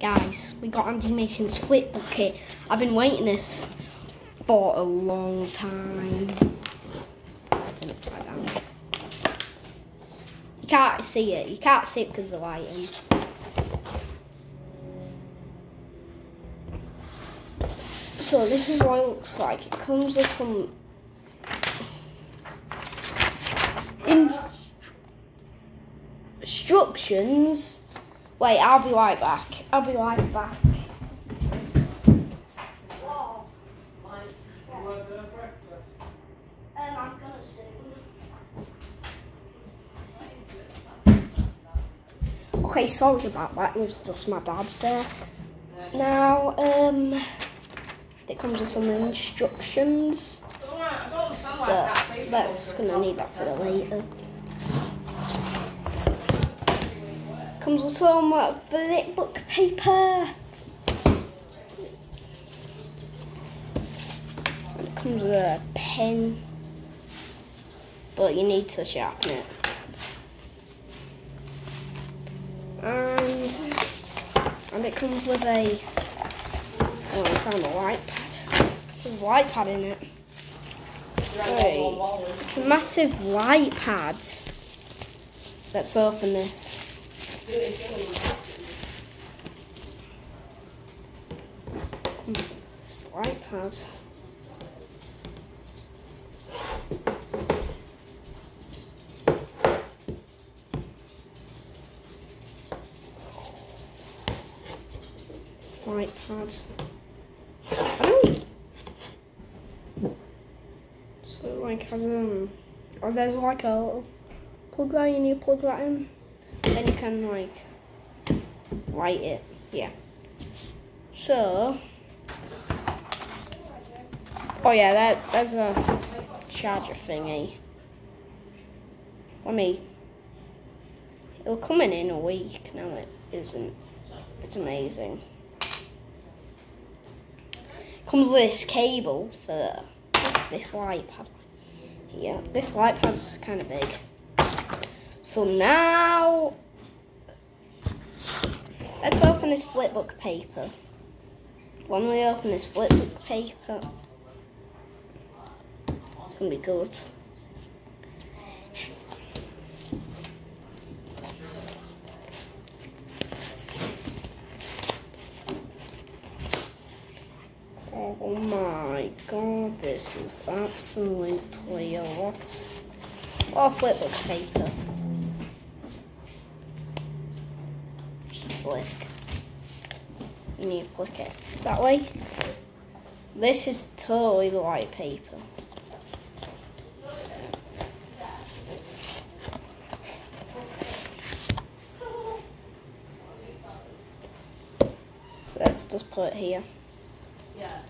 Guys, we got Andymation's flipbook kit. I've been waiting this for a long time. You can't see it. You can't see it because of the lighting. So this is what it looks like. It comes with some in- instructions. Wait, I'll be right back. I'll be right back. Um, I'm gonna Okay, sorry about that. It was just my dad's there. Now, um, it comes with some instructions. So that's gonna need that for the later. Comes with some uh, flip book paper. It comes with a pen, but you need to sharpen it. And and it comes with a oh I found a light pad. There's a light pad in it. It's a massive light pad. Let's open this. It's the light pad. It's the light pad. I don't so like has um or there's like a plug there you need to plug that in. Then you can like light it. Yeah. So Oh yeah, that there's a charger thingy. I mean it'll come in in a week. No it isn't. It's amazing. Comes with this cable for this light pad. Yeah, this light pad's kind of big. So now, let's open this flipbook paper. When we open this flipbook paper, it's gonna be good. Oh my god, this is absolutely a lot. Oh, flipbook paper. Flick. You need to flick it that way. This is totally the white paper. So let's just put it here. Yeah,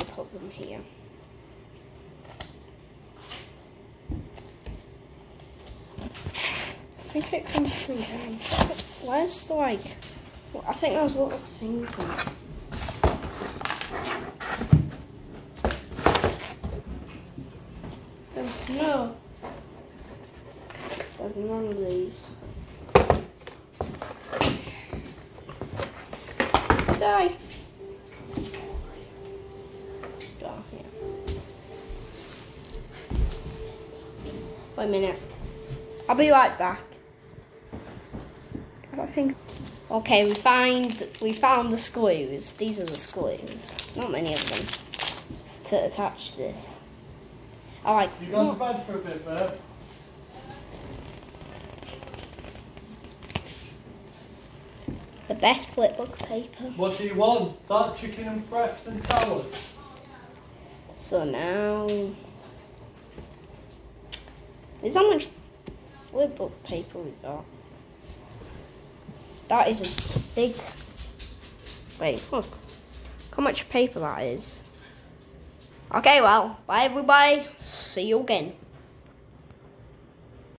gonna put them here. I think it comes from down. Where's the like? well, I think there's little things in it. There's no. There's none of these. Die. Yeah. Wait a minute. I'll be right back. I don't think. Okay, we find we found the screws. These are the screws. Not many of them. It's to attach this. All right. You gone to bed for a bit, babe? The best flipbook paper. What do you want? That chicken and breast and salad? So now, there's how much flipbook paper we got. That is a big. Wait, look. How much paper that is. Okay, well, bye everybody. See you again.